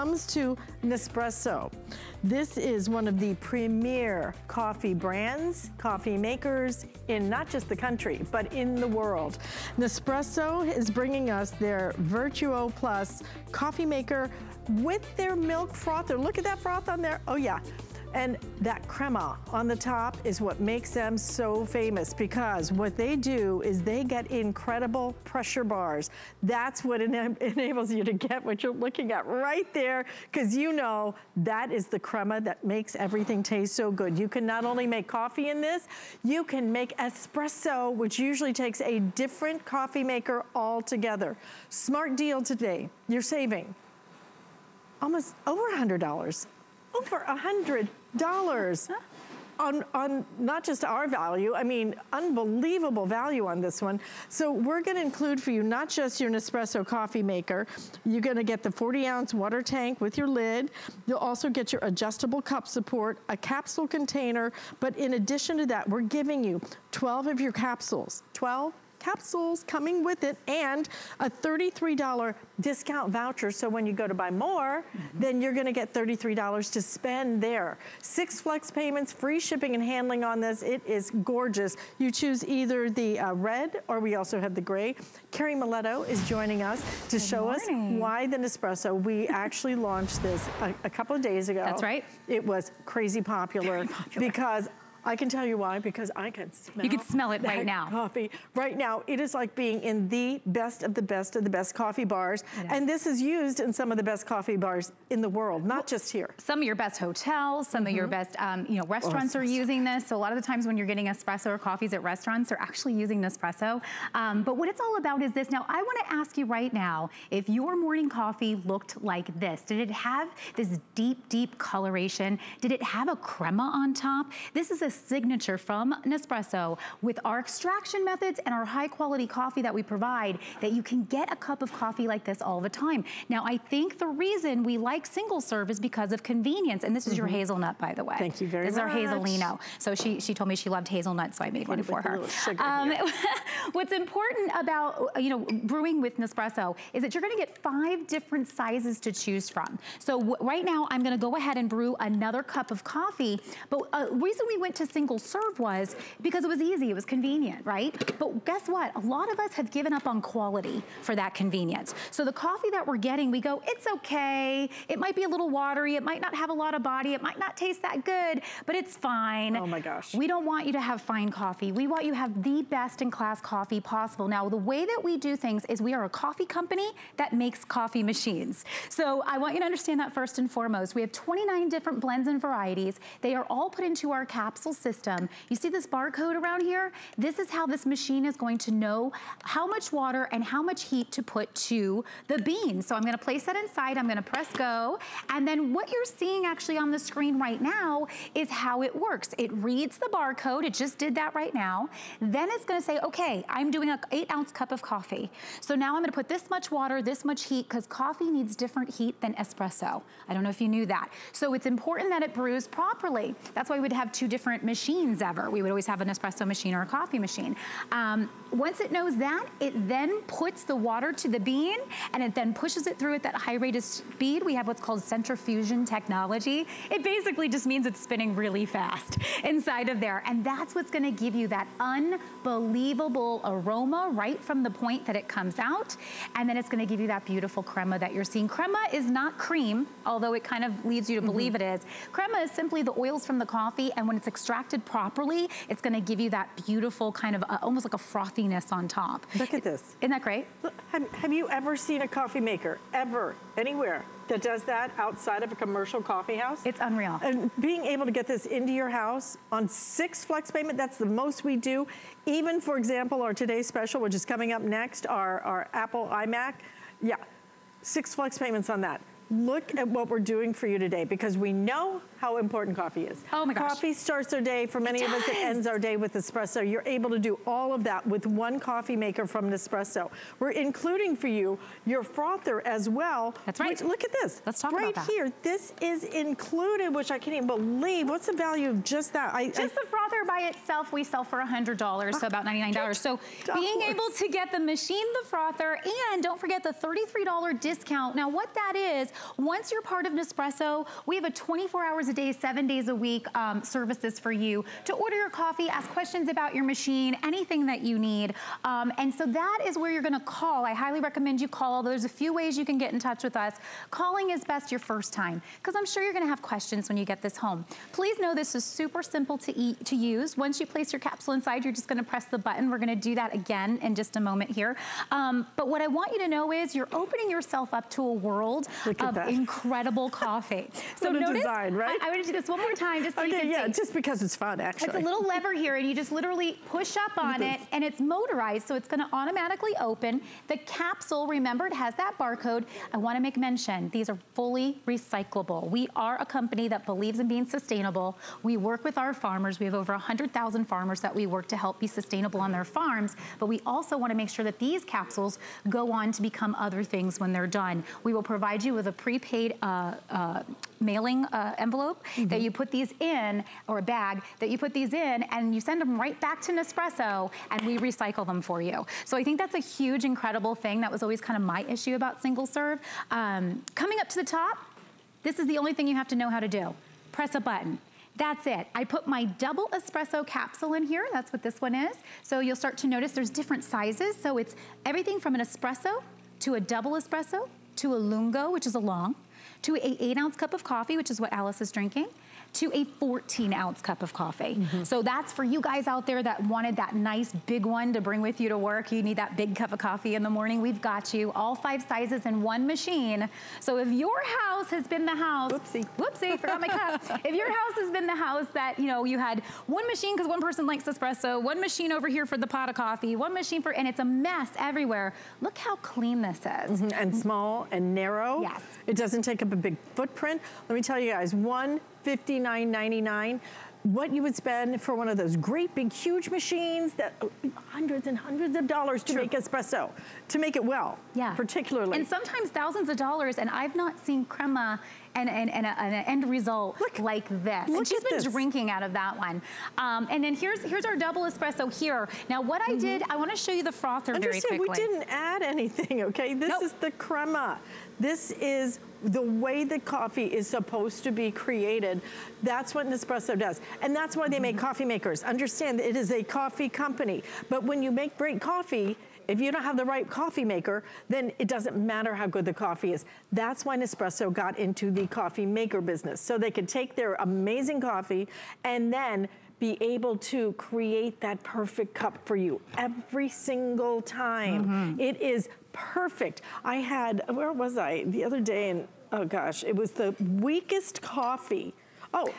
comes to Nespresso, this is one of the premier coffee brands, coffee makers in not just the country, but in the world. Nespresso is bringing us their VertuoPlus coffee maker with their milk frother. Look at that froth on there. Oh yeah, and that crema on the top is what makes them so famous because what they do is they get incredible pressure bars. That's what ena enables you to get what you're looking at right there because you know that is the crema that makes everything taste so good. You can not only make coffee in this, you can make espresso, which usually takes a different coffee maker altogether. Smart deal today. You're saving almost over $100 over a hundred dollars on, on not just our value, I mean, unbelievable value on this one. So we're gonna include for you not just your Nespresso coffee maker, you're gonna get the 40 ounce water tank with your lid. You'll also get your adjustable cup support, a capsule container, but in addition to that, we're giving you 12 of your capsules, 12 capsules coming with it and a $33 discount voucher. So when you go to buy more, mm -hmm. then you're gonna get $33 to spend there. Six flex payments, free shipping and handling on this. It is gorgeous. You choose either the uh, red or we also have the gray. Carrie Miletto is joining us to Good show morning. us why the Nespresso. We actually launched this a, a couple of days ago. That's right. It was crazy popular, popular. because I can tell you why, because I can smell You can smell it right now. coffee. Right now, it is like being in the best of the best of the best coffee bars. And this is used in some of the best coffee bars in the world, not well, just here. Some of your best hotels, some mm -hmm. of your mm-hmm. best um, you know, restaurants oh, are using this. So a lot of the times when you're getting espresso or coffees at restaurants, they're actually using Nespresso. Um, but what it's all about is this. Now, I wanna ask you right now, if your morning coffee looked like this, did it have this deep, deep coloration? Did it have a crema on top? This is a signature from Nespresso with our extraction methods and our high quality coffee that we provide that you can get a cup of coffee like this all the time. Now, I think the reason we like single serve is because of convenience. And this is mm -hmm. your mm-hmm. hazelnut, by the way. Thank you very this much. This is our Hazelino. So she, she told me she loved hazelnut, so I made one for her. Um, what's important about, you know, brewing with Nespresso is that you're gonna get five different sizes to choose from. So right now, I'm gonna go ahead and brew another cup of coffee. But a uh, reason we went to single serve was because it was easy, it was convenient, right? But guess what? A lot of us have given up on quality for that convenience. So the coffee that we're getting, we go, it's okay. It might be a little watery. It might not have a lot of body. It might not taste that good, but it's fine. Oh my gosh. We don't want you to have fine coffee. We want you to have the best in class coffee possible. Now, the way that we do things is we are a coffee company that makes coffee machines. So I want you to understand that first and foremost. We have 29 different blends and varieties. They are all put into our capsule system. You see this barcode around here? This is how this machine is going to know how much water and how much heat to put to the bean. So I'm gonna place that inside, I'm gonna press go, and then what you're seeing actually on the screen right now is how it works. It reads the barcode, it just did that right now. Then it's gonna say, okay, I'm doing an eight ounce cup of coffee. So now I'm gonna put this much water, this much heat, because coffee needs different heat than espresso. I don't know if you knew that. So it's important that it brews properly. That's why we'd have two different machines machines ever. We would always have an espresso machine or a coffee machine. Um, once it knows that, it then puts the water to the bean and it then pushes it through at that high rate of speed. We have what's called centrifusion technology. It basically just means it's spinning really fast inside of there. And that's what's gonna give you that unbelievable aroma right from the point that it comes out. And then it's gonna give you that beautiful crema that you're seeing. Crema is not cream, although it kind of leads you to believe mm -hmm. it is. Crema is simply the oils from the coffee and when it's extracted properly, it's gonna give you that beautiful kind of, uh, almost like a frothiness on top. Look at this. Isn't that great? Look, have, have you ever seen a coffee maker, ever, anywhere, that does that outside of a commercial coffee house. It's unreal. And being able to get this into your house on six flex payment, that's the most we do. Even, for example, our today's special, which is coming up next, our, our Apple iMac, yeah, six flex payments on that look at what we're doing for you today because we know how important coffee is. Oh my gosh. Coffee starts our day. For many of us, it ends our day with espresso. You're able to do all of that with one coffee maker from Nespresso. We're including for you your frother as well. That's right. Which, look at this. Let's talk right about that. Right here, this is included, which I can't even believe. What's the value of just that? I, just I, the frother by itself, we sell for $100, so about $99. So being able to get the machine, the frother, and don't forget the $33 discount. Now what that is, Once you're part of Nespresso, we have a 24 hours a day, seven days a week um, services for you to order your coffee, ask questions about your machine, anything that you need. Um, and so that is where you're gonna call. I highly recommend you call. There's a few ways you can get in touch with us. Calling is best your first time because I'm sure you're gonna have questions when you get this home. Please know this is super simple to eat to use. Once you place your capsule inside, you're just gonna press the button. We're gonna do that again in just a moment here. Um, but what I want you to know is you're opening yourself up to a world of that. incredible coffee. So notice, design, right? I, want to do this one more time just so okay, you can yeah, see. just because it's fun, actually. It's a little lever here, and you just literally push up on it, and it's motorized, so it's gonna automatically open. The capsule, remember, it has that barcode. I wanna make mention, these are fully recyclable. We are a company that believes in being sustainable. We work with our farmers. We have over 100,000 farmers that we work to help be sustainable on their farms, but we also wanna make sure that these capsules go on to become other things when they're done. We will provide you with a prepaid uh, uh, mailing uh, envelope mm -hmm. that you put these in, or a bag, that you put these in and you send them right back to Nespresso and we recycle them for you. So I think that's a huge, incredible thing. That was always kind of my issue about single serve. Um, coming up to the top, this is the only thing you have to know how to do. Press a button. That's it. I put my double espresso capsule in here. That's what this one is. So you'll start to notice there's different sizes. So it's everything from an espresso to a double espresso to a lungo, which is a long, to a eight ounce cup of coffee, which is what Alice is drinking, to a 14 ounce cup of coffee. Mm -hmm. So that's for you guys out there that wanted that nice big one to bring with you to work. You need that big cup of coffee in the morning. We've got you. All five sizes in one machine. So if your house has been the house. Whoopsie. Whoopsie, forgot my cup. if your house has been the house that, you know, you had one machine because one person likes espresso, one machine over here for the pot of coffee, one machine for, and it's a mess everywhere. Look how clean this is. Mm -hmm. And small and narrow. Yes. It doesn't take up a big footprint. Let me tell you guys, one $59.99 what you would spend for one of those great big huge machines that uh, hundreds and hundreds of dollars to True. make espresso, to make it well, yeah. particularly. And sometimes thousands of dollars, and I've not seen crema and, and, and, a, and an end result look, like this. And she's been this. drinking out of that one. Um, and then here's here's our double espresso here. Now what I mm -hmm. did, I wanna show you the frother very quickly. we didn't add anything, okay? This nope. is the crema. This is the way that coffee is supposed to be created. That's what Nespresso does. And that's why they make mm-hmm. coffee makers. Understand it is a coffee company. But when you make great coffee, if you don't have the right coffee maker, then it doesn't matter how good the coffee is. That's why Nespresso got into the coffee maker business. So they could take their amazing coffee and then be able to create that perfect cup for you every single time. Mm -hmm. It is perfect. I had, where was I the other day and oh gosh, it was the weakest coffee oh,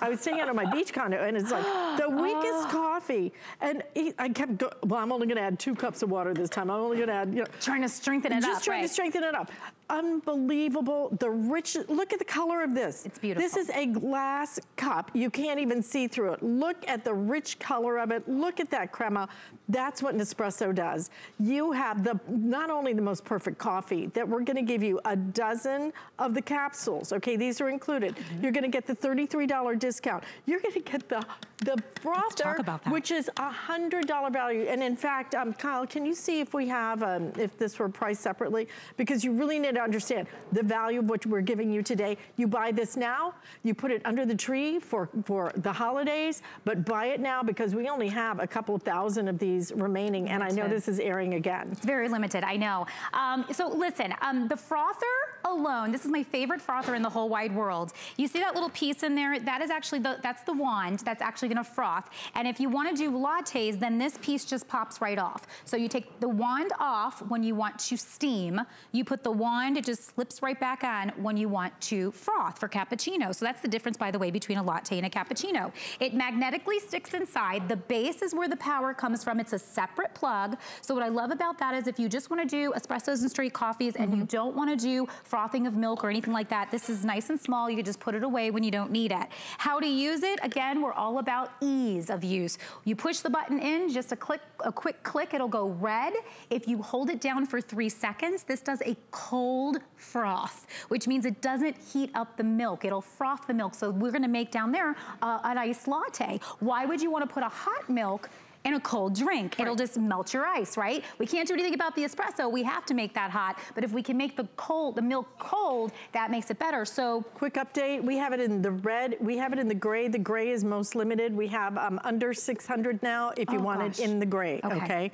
I was staying out of my beach condo and it's like the weakest oh. coffee. And I kept going, well, I'm only gonna add two cups of water this time. I'm only gonna add, you know. Trying to strengthen it just up, Just trying right. to strengthen it up unbelievable. The rich, look at the color of this. It's beautiful. This is a glass cup. You can't even see through it. Look at the rich color of it. Look at that crema. That's what Nespresso does. You have the not only the most perfect coffee, that we're gonna give you a dozen of the capsules. Okay, these are included. Mm -hmm. You're gonna get the $33 discount. You're gonna get the the frother, which is a $100 value. And in fact, um, Kyle, can you see if we have, um, if this were priced separately? Because you really need to understand the value of what we're giving you today. You buy this now, you put it under the tree for, for the holidays, but buy it now because we only have a couple of thousand of these remaining. And I know this is airing again. It's very limited, I know. Um, so listen, um, the frother alone, this is my favorite frother in the whole wide world. You see that little piece in there? That is actually, the, that's the wand. That's actually gonna froth. And if you wanna do lattes, then this piece just pops right off. So you take the wand off when you want to steam. You put the wand, it just slips right back on when you want to froth for cappuccino. So that's the difference, by the way, between a latte and a cappuccino. It magnetically sticks inside. The base is where the power comes from. It's a separate plug. So what I love about that is if you just wanna do espressos and straight coffees mm -hmm. and you mm-hmm. don't wanna do frothing of milk or anything like that, this is nice and small. You can just put it away when you don't need it. How to use it? Again, we're all about about ease of use. You push the button in, just a click, a quick click, it'll go red. If you hold it down for three seconds, this does a cold froth, which means it doesn't heat up the milk. It'll froth the milk. So we're gonna make down there uh, an iced latte. Why would you wanna put a hot milk in a cold drink. Right. It'll just melt your ice, right? We can't do anything about the espresso. We have to make that hot. But if we can make the cold, the milk cold, that makes it better. So quick update. We have it in the red. We have it in the gray. The gray is most limited. We have um, under 600 now if you oh, want gosh. it in the gray, okay? okay?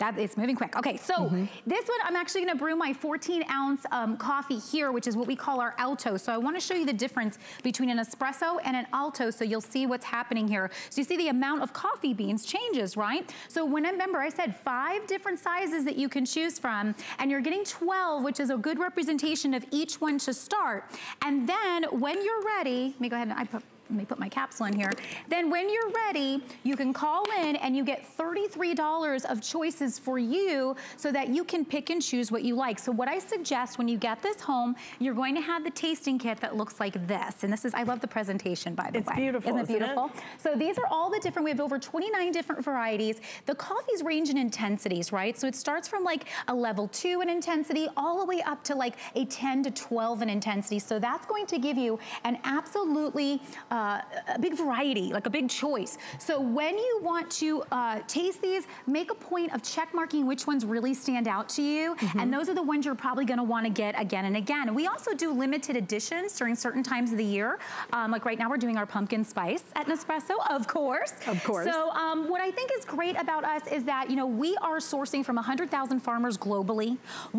That is moving quick. Okay, so mm -hmm. this one, I'm actually gonna brew my 14 ounce um, coffee here, which is what we call our alto. So I wanna show you the difference between an espresso and an alto so you'll see what's happening here. So you see the amount of coffee beans changes, right? So when I remember, I said five different sizes that you can choose from, and you're getting 12, which is a good representation of each one to start. And then when you're ready, let me go ahead and I put let me put my capsule in here. Then when you're ready, you can call in and you get $33 of choices for you so that you can pick and choose what you like. So what I suggest when you get this home, you're going to have the tasting kit that looks like this. And this is, I love the presentation by the it's way. It's beautiful, Isn't it beautiful? It? So these are all the different, we have over 29 different varieties. The coffees range in intensities, right? So it starts from like a level two in intensity all the way up to like a 10 to 12 in intensity. So that's going to give you an absolutely uh, uh, a big variety, like a big choice. So when you want to uh, taste these, make a point of check marking which ones really stand out to you. Mm -hmm. And those are the ones you're probably gonna wanna get again and again. And we also do limited editions during certain times of the year. Um, like right now we're doing our pumpkin spice at Nespresso, of course. Of course. So um, what I think is great about us is that, you know, we are sourcing from 100,000 farmers globally.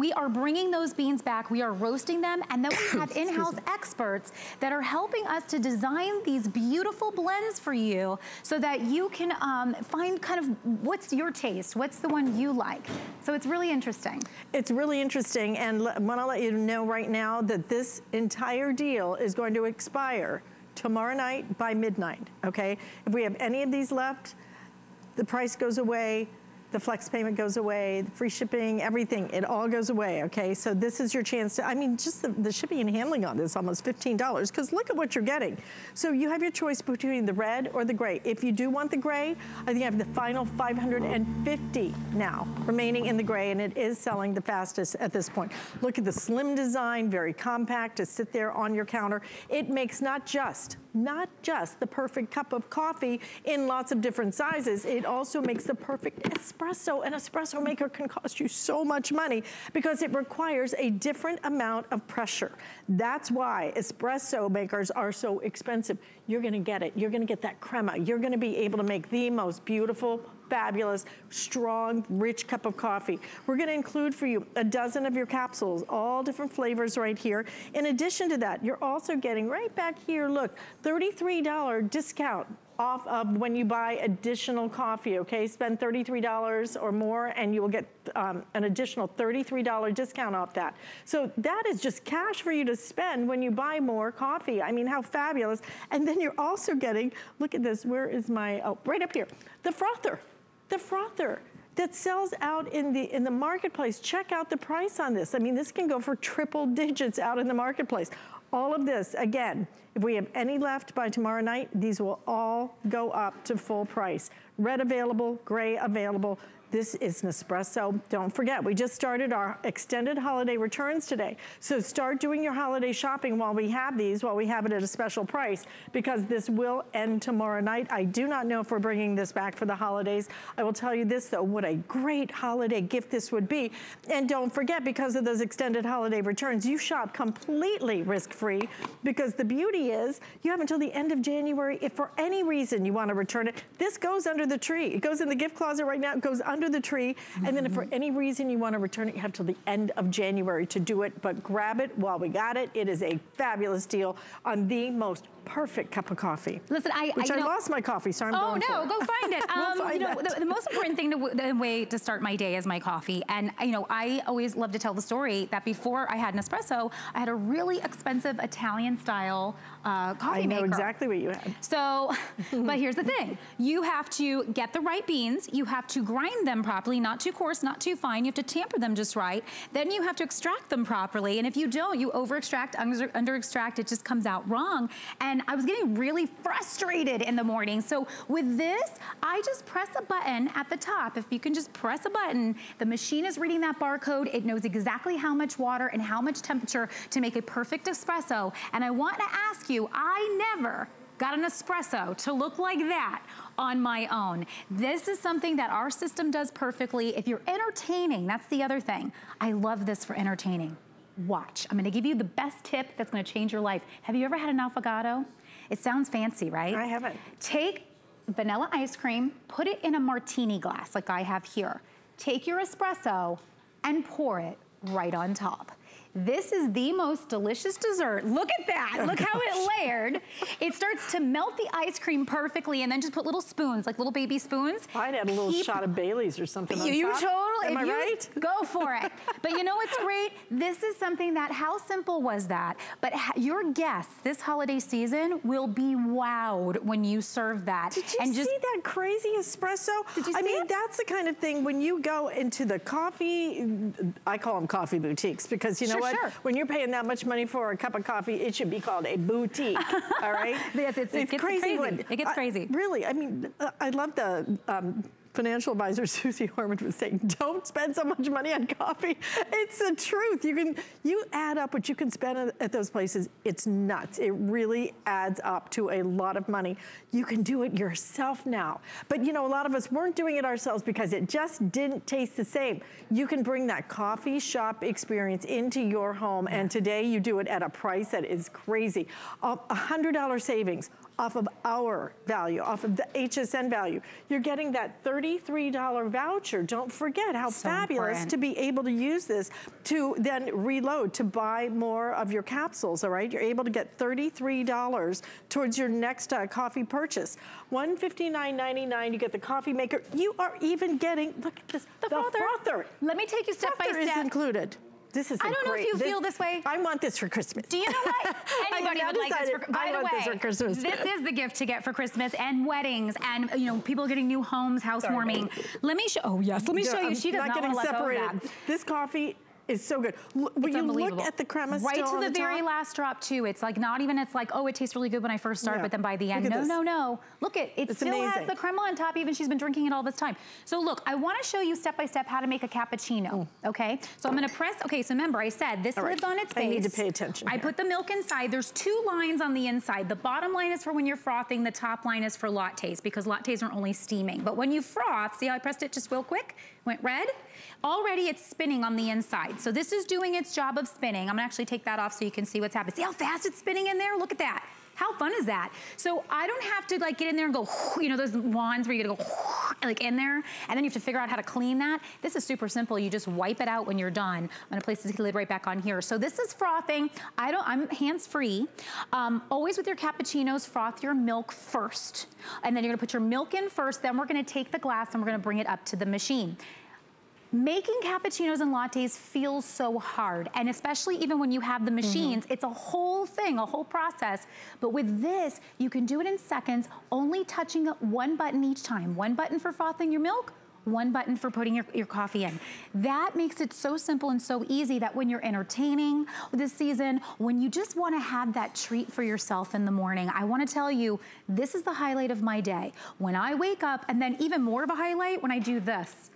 We are bringing those beans back. We are roasting them. And then we have in-house experts that are helping us to design these these beautiful blends for you so that you can um, find kind of what's your taste, what's the one you like. So it's really interesting. It's really interesting and I wanna let you know right now that this entire deal is going to expire tomorrow night by midnight, okay? If we have any of these left, the price goes away, the flex payment goes away, the free shipping, everything, it all goes away, okay? So this is your chance to, I mean, just the, the shipping and handling on this almost $15 because look at what you're getting. So you have your choice between the red or the gray. If you do want the gray, I think I have the final 550 now remaining in the gray and it is selling the fastest at this point. Look at the slim design, very compact to sit there on your counter. It makes not just not just the perfect cup of coffee in lots of different sizes, it also makes the perfect espresso. An espresso maker can cost you so much money because it requires a different amount of pressure. That's why espresso makers are so expensive. You're gonna get it. You're gonna get that crema. You're gonna be able to make the most beautiful fabulous, strong, rich cup of coffee. We're gonna include for you a dozen of your capsules, all different flavors right here. In addition to that, you're also getting right back here, look, $33 discount off of when you buy additional coffee, okay? Spend $33 or more and you will get um, an additional $33 discount off that. So that is just cash for you to spend when you buy more coffee. I mean, how fabulous. And then you're also getting, look at this, where is my, oh, right up here, the frother the frother that sells out in the in the marketplace. Check out the price on this. I mean, this can go for triple digits out in the marketplace. All of this, again, if we have any left by tomorrow night, these will all go up to full price. Red available, gray available, this is Nespresso. Don't forget, we just started our extended holiday returns today. So start doing your holiday shopping while we have these, while we have it at a special price, because this will end tomorrow night. I do not know if we're bringing this back for the holidays. I will tell you this though, what a great holiday gift this would be. And don't forget, because of those extended holiday returns, you shop completely risk-free because the beauty is you have until the end of January. If for any reason you want to return it, this goes under the tree. It goes in the gift closet right now. It goes under under the tree. Mm -hmm. And then if for any reason you want to return it, you have till the end of January to do it. But grab it while we got it. It is a fabulous deal on the most perfect cup of coffee. Listen, I, which I, I lost my coffee, so I'm oh, no, go find it. we'll um, find you know, the, the, most important thing, to, the way to start my day is my coffee. And, you know, I always love to tell the story that before I had an espresso, I had a really expensive Italian style uh, coffee I know maker. exactly what you had. So, but here's the thing. You have to get the right beans. You have to grind them properly, not too coarse, not too fine. You have to tamper them just right. Then you have to extract them properly. And if you don't, you over extract, under, under extract, it just comes out wrong. And I was getting really frustrated in the morning. So with this, I just press a button at the top. If you can just press a button, the machine is reading that barcode. It knows exactly how much water and how much temperature to make a perfect espresso. And I want to ask you, I never got an espresso to look like that on my own. This is something that our system does perfectly. If you're entertaining, that's the other thing. I love this for entertaining. Watch. I'm gonna give you the best tip that's gonna change your life. Have you ever had an affogato? It sounds fancy, right? I haven't. Take vanilla ice cream, put it in a martini glass like I have here. Take your espresso and pour it right on top. This is the most delicious dessert. Look at that. Oh Look how it layered. It starts to melt the ice cream perfectly and then just put little spoons, like little baby spoons. I'd add a little Keep, shot of Bailey's or something You, you totally. Am I right? Go for it. but you know what's great? This is something that, how simple was that? But your guests this holiday season will be wowed when you serve that. Did you and see that crazy espresso? Did you see I mean, it? that's the kind of thing when you go into the coffee, I call them coffee boutiques because you know sure, what? Sure. When you're paying that much money for a cup of coffee, it should be called a boutique, all right? yes, it's, it's, it gets crazy. crazy. it gets crazy. really, I mean, I love the um, financial advisor Susie Orman was saying, don't spend so much money on coffee. It's the truth. You can, you add up what you can spend at those places. It's nuts. It really adds up to a lot of money. You can do it yourself now. But you know, a lot of us weren't doing it ourselves because it just didn't taste the same. You can bring that coffee shop experience into your home. And today you do it at a price that is crazy. A $100 savings off of our value, off of the HSN value. You're getting that $33 voucher. Don't forget how so fabulous important. to be able to use this to then reload, to buy more of your capsules, all right? You're able to get $33 towards your next uh, coffee purchase. $159.99, you get the coffee maker. You are even getting, look at this, the, the frother. frother. Let me take you step frother by step. is included. This is I don't know if you this, feel this way. I want this for Christmas. Do you know what? Anybody would like this for, by I the way, this, for Christmas. this is the gift to get for Christmas and weddings and, you know, people getting new homes, housewarming. Let me show, oh yes, let me show you. She does not, not want to let go of that. This coffee is so good. L when you look at the crema Right to the, the very top, last drop too. It's like not even, it's like, oh, it tastes really good when I first started, yeah. but then by the end, no, this. no, no. Look at, it it's still amazing. has the crema on top, even she's been drinking it all this time. So look, I wanna show you step by step how to make a cappuccino, mm. okay? So I'm gonna press, okay, so remember I said this lives on its base. I need to pay attention I here. put the milk inside. There's two lines on the inside. The bottom line is for when you're frothing, the top line is for lattes because lattes are only steaming. But when you froth, see how I pressed it just real quick? Went red? Already it's spinning on the inside. So this is doing its job of spinning. I'm gonna actually take that off so you can see what's happening. See how fast it's spinning in there? Look at that. How fun is that? So I don't have to like get in there and go, you know, those wands where you gotta go like in there, and then you have to figure out how to clean that. This is super simple. You just wipe it out when you're done. I'm gonna place this lid right back on here. So this is frothing. I don't, I'm hands-free. Um, always with your cappuccinos, froth your milk first. And then you're gonna put your milk in first, then we're gonna take the glass and we're gonna bring it up to the machine. Making cappuccinos and lattes feels so hard. And especially even when you have the machines, mm -hmm. it's a whole thing, a whole process. But with this, you can do it in seconds, only touching one button each time. One button for frothing your milk, one button for putting your, your coffee in. That makes it so simple and so easy that when you're entertaining this season, when you just wanna have that treat for yourself in the morning, I wanna tell you, this is the highlight of my day. When I wake up, and then even more of a highlight when I do this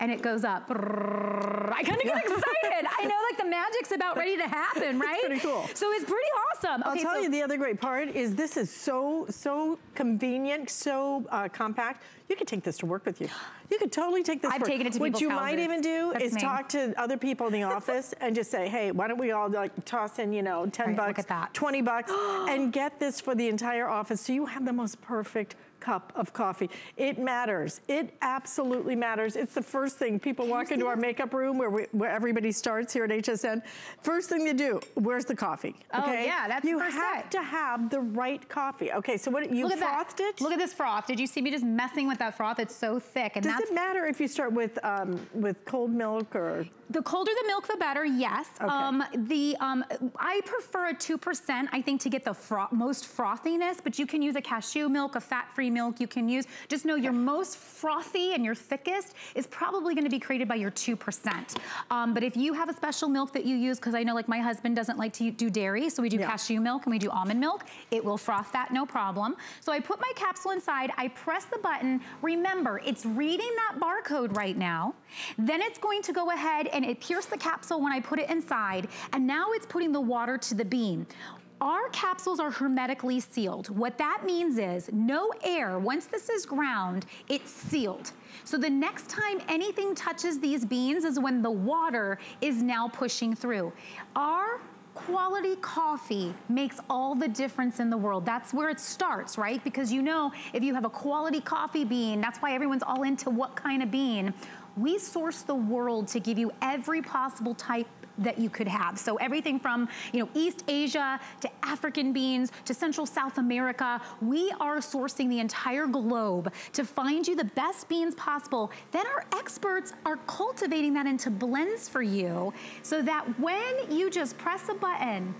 and it goes up. I kind of get excited. I know like the magic's about ready to happen, right? It's pretty cool. So it's pretty awesome. I'll tell so you the other great part is this is so, so convenient, so uh, compact. You could take this to work with you. You could totally take this I've taken it to What you houses. might even do That's is me. talk to other people in the office and just say, hey, why don't we all like toss in, you know, 10 right, bucks, 20 bucks, and get this for the entire office so you have the most perfect cup of coffee. It matters. It absolutely matters. It's the first thing. People Can walk into our makeup room where, we, where everybody starts here at HSN. First thing they do, where's the coffee? Oh, okay? Oh yeah, that's You have to have the right coffee. Okay, so what, you Look frothed that. it? Look at this froth. Did you see me just messing with that froth? It's so thick. And Does that's, it matter if you start with um, with cold milk or? The colder the milk, the better, yes. Okay. Um, the, um, I prefer a 2%, I think, to get the most frothiness, but you can use a cashew milk, a fat-free milk you can use. Just know your most frothy and your thickest is probably gonna be created by your 2%. Um, but if you have a special milk that you use, because I know like my husband doesn't like to do dairy, so we do yeah. cashew milk and we do almond milk, it will froth that, no problem. So I put my capsule inside, I press the button. Remember, it's reading that barcode right now. Then it's going to go ahead and it pierced the capsule when I put it inside, and now it's putting the water to the bean. Our capsules are hermetically sealed. What that means is no air, once this is ground, it's sealed. So the next time anything touches these beans is when the water is now pushing through. Our quality coffee makes all the difference in the world. That's where it starts, right? Because you know, if you have a quality coffee bean, that's why everyone's all into what kind of bean. We source the world to give you every possible type that you could have. So everything from, you know, East Asia to African beans to Central South America, we are sourcing the entire globe to find you the best beans possible. Then our experts are cultivating that into blends for you so that when you just press a button,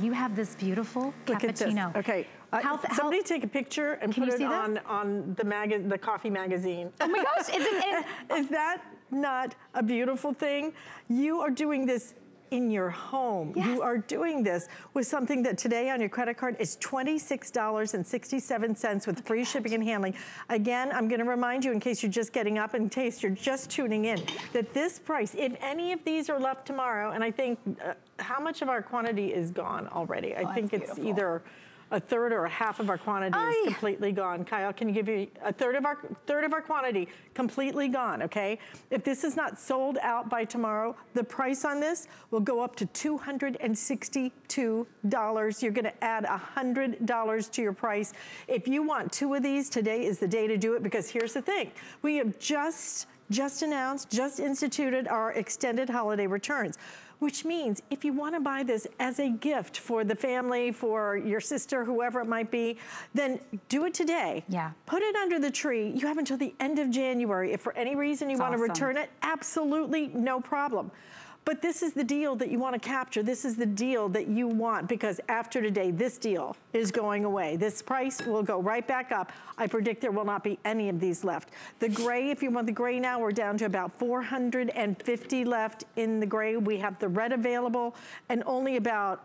you have this beautiful Look cappuccino. Okay. Uh, how, somebody how, take a picture and put it on, on the, the coffee magazine. Oh my gosh, is, it, is that not a beautiful thing? You are doing this in your home. Yes. You are doing this with something that today on your credit card is $26.67 with free shipping and handling. Again, I'm gonna remind you in case you're just getting up, in case you're just tuning in, that this price, if any of these are left tomorrow, and I think, uh, how much of our quantity is gone already? I oh, think it's beautiful. either a third or a half of our quantity Aye. is completely gone. Kyle, can you give me a third of our third of our quantity completely gone, okay? If this is not sold out by tomorrow, the price on this will go up to $262. You're gonna add $100 to your price. If you want two of these, today is the day to do it because here's the thing. We have just just announced, just instituted our extended holiday returns which means if you wanna buy this as a gift for the family, for your sister, whoever it might be, then do it today. Yeah. Put it under the tree. You have until the end of January. If for any reason you wanna awesome. return it, absolutely no problem. But this is the deal that you want to capture. This is the deal that you want because after today, this deal is going away. This price will go right back up. I predict there will not be any of these left. The gray, if you want the gray now, we're down to about 450 left in the gray. We have the red available and only about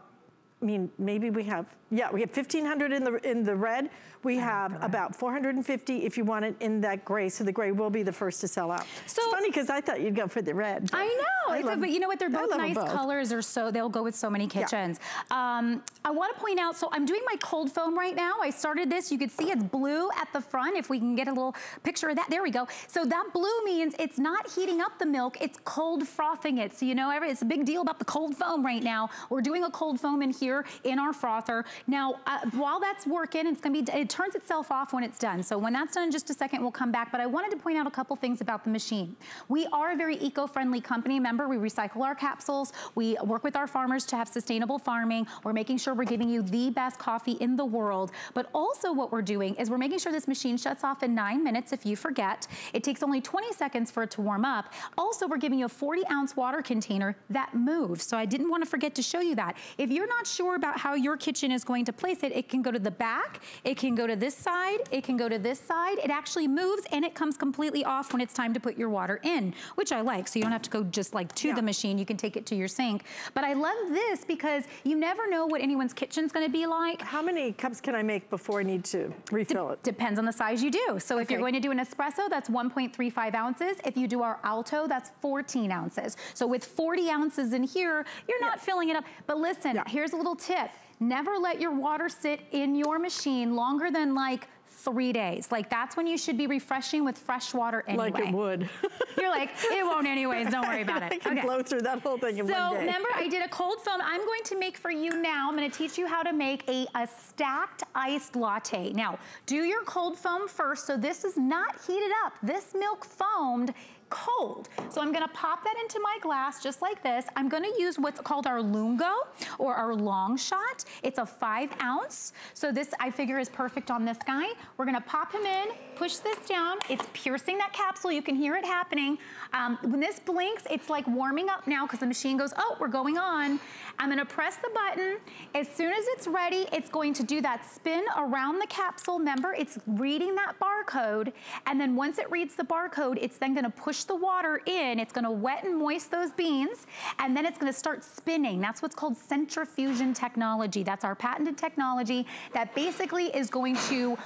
I mean, maybe we have, yeah, we have 1,500 in the, in the red. We oh have about 450 if you want it in that gray. So the gray will be the first to sell out. So it's funny because I thought you'd go for the red. I know, I love, a, but you know what? They're both nice both. colors or so they'll go with so many kitchens. Yeah. Um, I wanna point out, so I'm doing my cold foam right now. I started this, you can see it's blue at the front. If we can get a little picture of that, there we go. So that blue means it's not heating up the milk, it's cold frothing it. So you know, it's a big deal about the cold foam right now. We're doing a cold foam in here in our frother. Now, uh, while that's working, it's gonna be, it turns itself off when it's done. So when that's done in just a second, we'll come back. But I wanted to point out a couple things about the machine. We are a very eco-friendly company. Remember, we recycle our capsules. We work with our farmers to have sustainable farming. We're making sure we're giving you the best coffee in the world. But also what we're doing is we're making sure this machine shuts off in nine minutes if you forget. It takes only 20 seconds for it to warm up. Also, we're giving you a 40 ounce water container that moves. So I didn't want to forget to show you that. If you're not sure about how your kitchen is going to place it, it can go to the back, it can go to this side, it can go to this side. It actually moves and it comes completely off when it's time to put your water in, which I like. So you don't have to go just like to yeah. the machine. You can take it to your sink. But I love this because you never know what anyone's kitchen's gonna be like. How many cups can I make before I need to refill De it? Depends on the size you do. So okay. if you're going to do an espresso, that's 1.35 ounces. If you do our alto, that's 14 ounces. So with 40 ounces in here, you're not filling it up. But listen, yeah. here's a little tip. Never let your water sit in your machine longer than like three days. Like that's when you should be refreshing with fresh water anyway. Like it would. You're like, it won't anyways, don't worry about it. I can okay. blow through that whole thing in so one day. So remember, I did a cold foam. I'm going to make for you now, I'm gonna teach you how to make a, a stacked iced latte. Now, do your cold foam first. So this is not heated up. This milk foamed cold. So I'm gonna pop that into my glass just like this. I'm gonna use what's called our Lungo or our long shot. It's a five ounce. So this I figure is perfect on this guy. We're gonna pop him in, push this down. It's piercing that capsule. You can hear it happening. Um, when this blinks, it's like warming up now because the machine goes, oh, we're going on. I'm gonna press the button. As soon as it's ready, it's going to do that spin around the capsule. Remember, it's reading that barcode. And then once it reads the barcode, it's then gonna push the water in. It's gonna wet and moist those beans. And then it's gonna start spinning. That's what's called centrifusion technology. That's our patented technology that basically is going to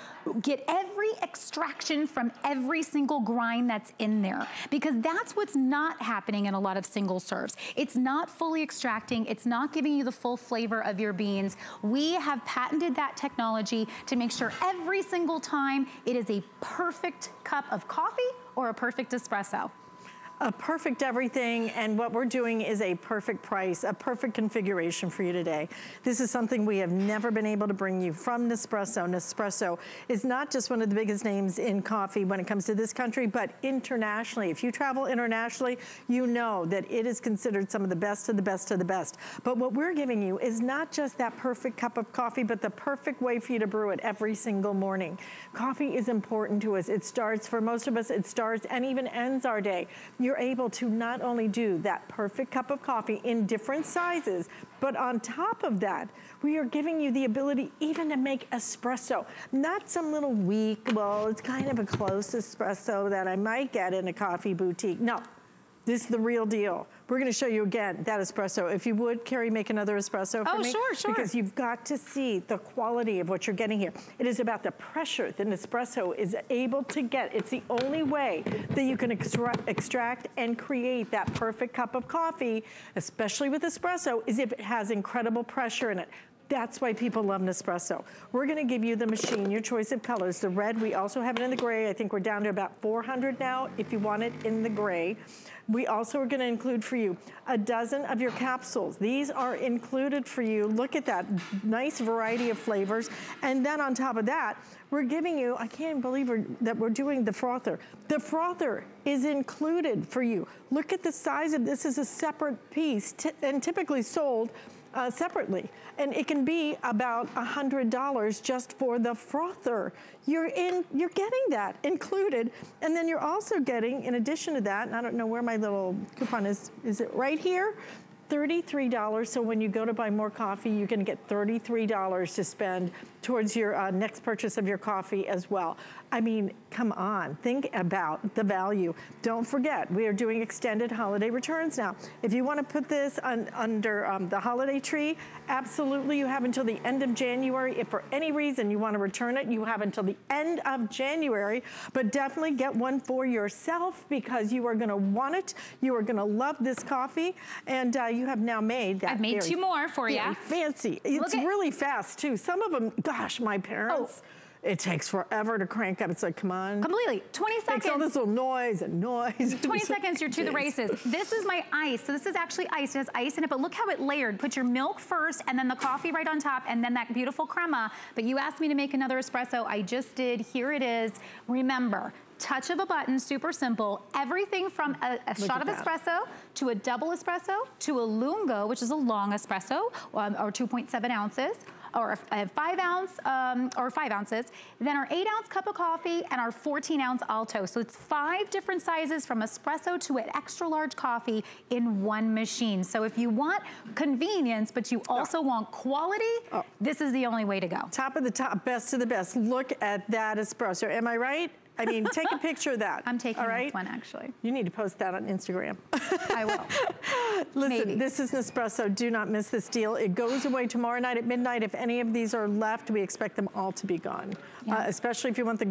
get every extraction from every single grind that's in there because that's what's not happening in a lot of single serves. It's not fully extracting. It's not giving you the full flavor of your beans. We have patented that technology to make sure every single time it is a perfect cup of coffee or a perfect espresso a perfect everything, and what we're doing is a perfect price, a perfect configuration for you today. This is something we have never been able to bring you from Nespresso. Nespresso is not just one of the biggest names in coffee when it comes to this country, but internationally. If you travel internationally, you know that it is considered some of the best of the best of the best. But what we're giving you is not just that perfect cup of coffee, but the perfect way for you to brew it every single morning. Coffee is important to us. It starts, for most of us, it starts and even ends our day you're able to not only do that perfect cup of coffee in different sizes, but on top of that, we are giving you the ability even to make espresso. Not some little weak, well, it's kind of a close espresso that I might get in a coffee boutique. No, this is the real deal. We're gonna show you again that espresso. If you would, Carrie, make another espresso for oh, me. Oh, sure, sure. Because you've got to see the quality of what you're getting here. It is about the pressure that Nespresso is able to get. It's the only way that you can extra extract and create that perfect cup of coffee, especially with espresso, is if it has incredible pressure in it. That's why people love Nespresso. We're gonna give you the machine, your choice of colors. The red, we also have it in the gray. I think we're down to about 400 now if you want it in the gray. We also are gonna include for you a dozen of your capsules. These are included for you. Look at that nice variety of flavors. And then on top of that, we're giving you, I can't believe we're, that we're doing the frother. The frother is included for you. Look at the size of this is a separate piece and typically sold uh, separately. And it can be about $100 just for the frother. You're in, you're getting that included. And then you're also getting, in addition to that, and I don't know where my little coupon is, is it right here? $33. So when you go to buy more coffee, you can get $33 to spend towards your uh, next purchase of your coffee as well. I mean, come on, think about the value. Don't forget, we are doing extended holiday returns now. If you wanna put this on, under um, the holiday tree, absolutely you have until the end of January. If for any reason you wanna return it, you have until the end of January, but definitely get one for yourself because you are gonna want it. You are gonna love this coffee and uh, you have now made that I've made two more for you. Fancy. It's really fast too. Some of them, gosh, my parents. Oh. It takes forever to crank up. It's like, come on. Completely. 20 seconds. All this little noise and noise. 20 seconds, you're to the races. This is my ice. So this is actually ice. It has ice in it, but look how it layered. Put your milk first and then the coffee right on top and then that beautiful crema. But you asked me to make another espresso. I just did. Here it is. Remember, touch of a button, super simple. Everything from a, a shot of that. espresso to a double espresso to a lungo, which is a long espresso, um, or 2.7 ounces, or a five ounce, um, or five ounces, then our eight ounce cup of coffee and our 14 ounce alto. So it's five different sizes from espresso to an extra large coffee in one machine. So if you want convenience, but you also oh. want quality, oh. this is the only way to go. Top of the top, best of the best. Look at that espresso. Am I right? I mean, take a picture of that. I'm taking this one, actually. You need to post that on Instagram. I will. Listen, Maybe. this is Nespresso. Do not miss this deal. It goes away tomorrow night at midnight. If any of these are left, we expect them all to be gone, yeah. uh, especially if you want the